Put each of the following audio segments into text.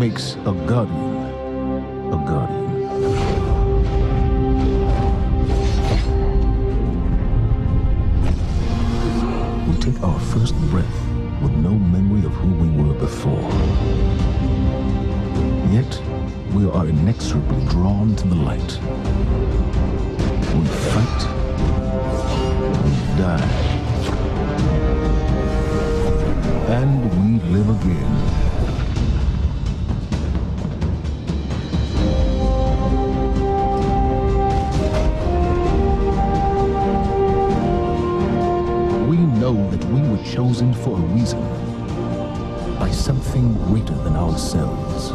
makes a guardian a guardian. We take our first breath with no memory of who we were before. Yet, we are inexorably drawn to the light. We fight. We die. And we live again. Know that we were chosen for a reason. By something greater than ourselves.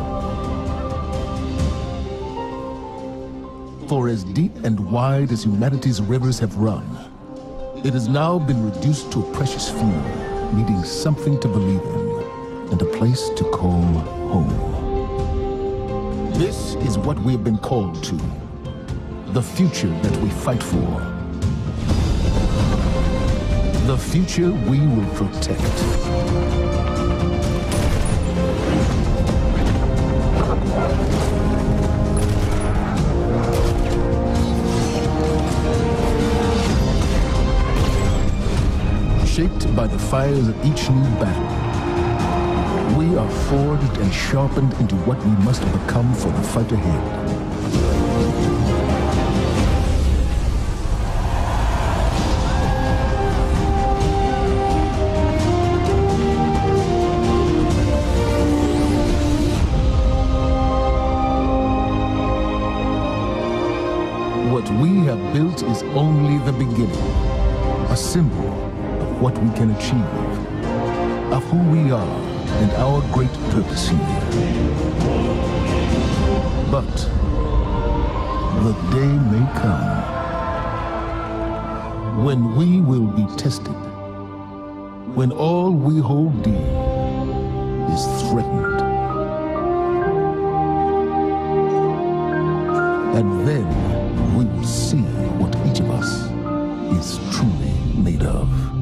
For as deep and wide as humanity's rivers have run, it has now been reduced to a precious few, needing something to believe in and a place to call home. This is what we have been called to. The future that we fight for. The future we will protect. Shaped by the fires of each new battle, we are forged and sharpened into what we must become for the fight ahead. What we have built is only the beginning, a symbol of what we can achieve, of who we are and our great purpose here. But the day may come when we will be tested, when all we hold dear is threatened. And then we will see what each of us is truly made of.